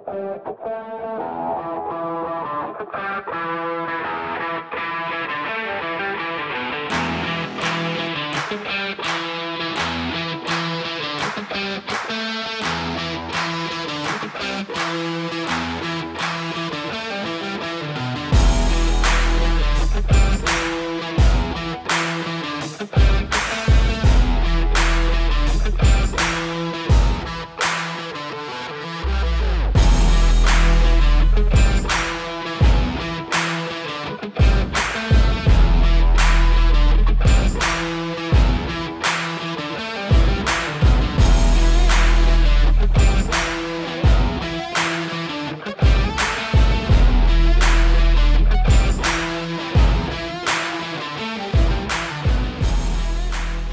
ピッ!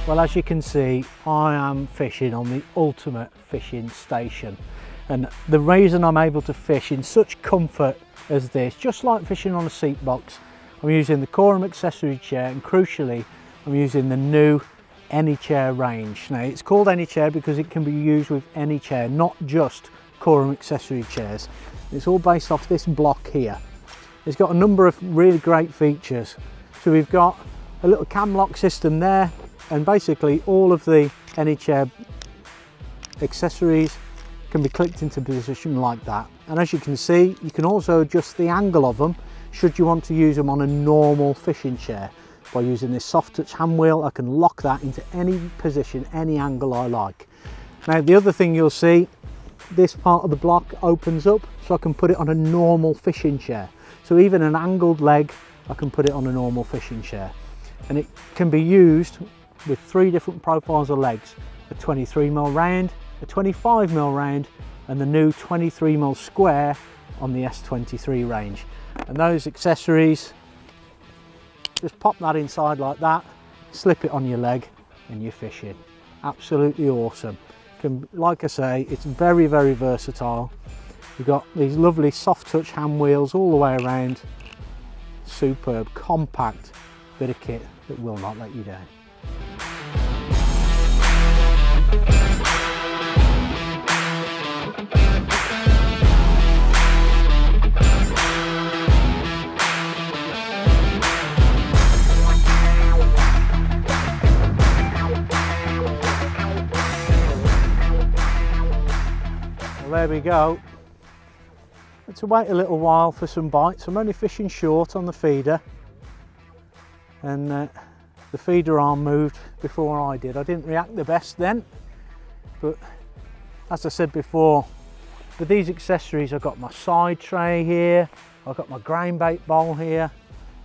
Well, as you can see, I am fishing on the ultimate fishing station. And the reason I'm able to fish in such comfort as this, just like fishing on a seat box, I'm using the Korum accessory chair and crucially, I'm using the new any chair range. Now, it's called any chair because it can be used with any chair, not just Korum accessory chairs. It's all based off this block here. It's got a number of really great features. So we've got a little cam lock system there and basically all of the Anychair accessories can be clicked into position like that. And as you can see you can also adjust the angle of them should you want to use them on a normal fishing chair. By using this soft touch hand wheel I can lock that into any position any angle I like. Now the other thing you'll see this part of the block opens up so I can put it on a normal fishing chair. So even an angled leg I can put it on a normal fishing chair. And it can be used with three different profiles of legs, a 23mm round, a 25mm round and the new 23mm square on the S23 range. And those accessories, just pop that inside like that, slip it on your leg and you're fishing. Absolutely awesome. Can, like I say, it's very, very versatile. You've got these lovely soft touch hand wheels all the way around. Superb, compact bit of kit that will not let you down. Well, there we go. Had to wait a little while for some bites. I'm only fishing short on the feeder and uh, the feeder arm moved before I did. I didn't react the best then, but as I said before, with these accessories I've got my side tray here, I've got my grain bait bowl here,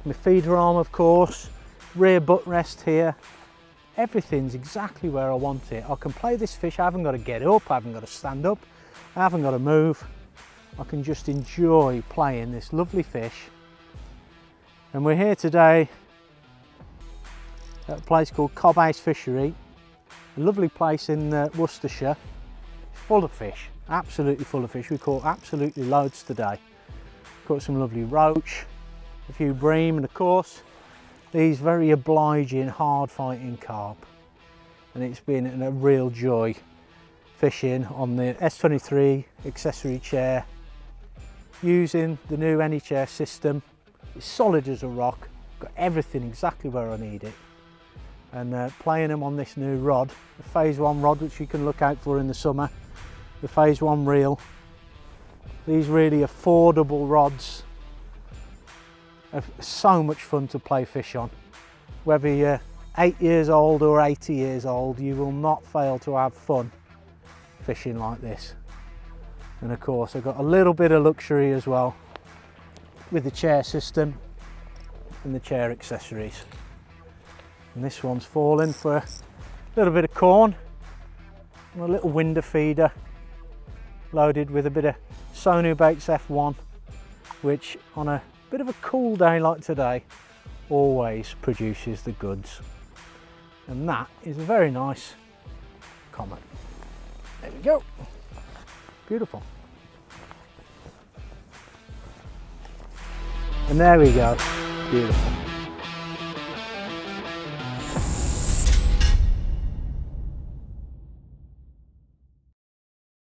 my feeder arm of course, rear butt rest here, everything's exactly where I want it. I can play this fish, I haven't got to get up, I haven't got to stand up, I haven't got to move. I can just enjoy playing this lovely fish. And we're here today at a place called Cobhouse Fishery, a lovely place in uh, Worcestershire, full of fish, absolutely full of fish. We caught absolutely loads today. Caught some lovely roach, a few bream and of course these very obliging, hard fighting carp. And it's been a real joy fishing on the S23 accessory chair using the new Anychair system. It's solid as a rock, got everything exactly where I need it. And uh, playing them on this new rod, the phase one rod which you can look out for in the summer, the phase one reel. These really affordable rods are so much fun to play fish on. Whether you're eight years old or 80 years old, you will not fail to have fun fishing like this. And of course I've got a little bit of luxury as well with the chair system and the chair accessories. And this one's falling for a little bit of corn and a little winder feeder loaded with a bit of Sonu Baits F1 which on a bit of a cool day like today always produces the goods and that is a very nice comet. There we go. Beautiful. And there we go. Beautiful.